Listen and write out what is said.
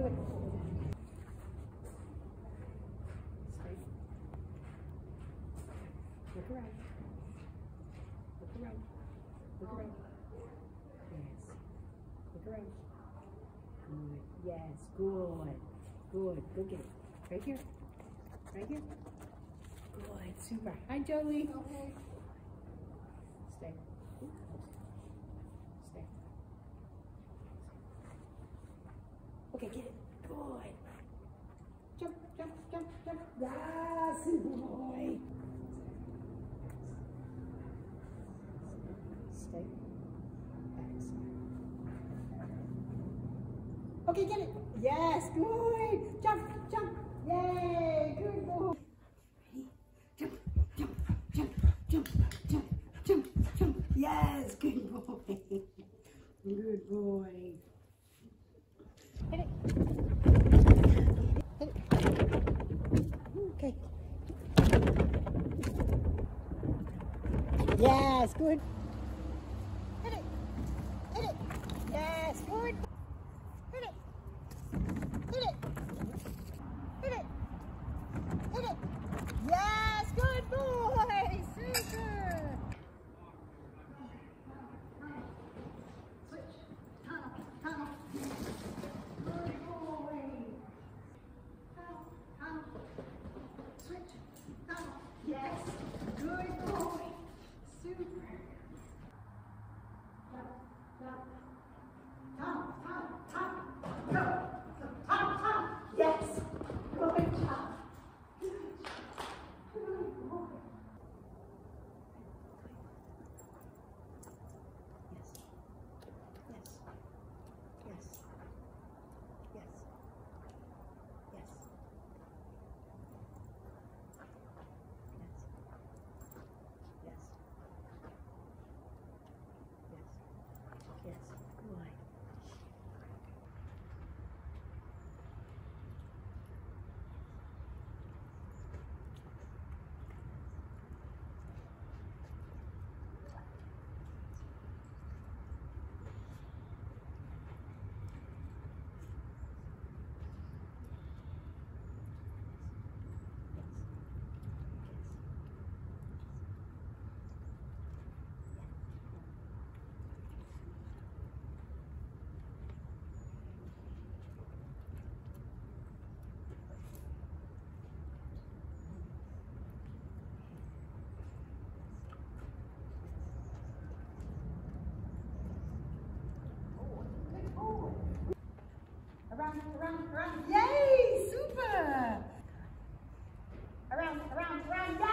good. Look around. Look around. Look around. Yes. Look around. Good. Yes. Good. Good. Go get it. Right here. Right here. Good. Super. Hi, Jolie. Okay. Yes, boy. Stay. Okay, get it. Yes, good. Jump, jump. Yay, good boy. Ready? Jump, jump, jump, jump, jump, jump, jump. Yes, good boy. Good boy. Hit it. Hit it. Okay. Yes, good. Hit it. Hit it. Yes, good. Hit it. Hit it. Hit it. Hit it. Yes, good boy. Super. Yes, good boy. around, around, around. Yay, super. Around, around, around, yay.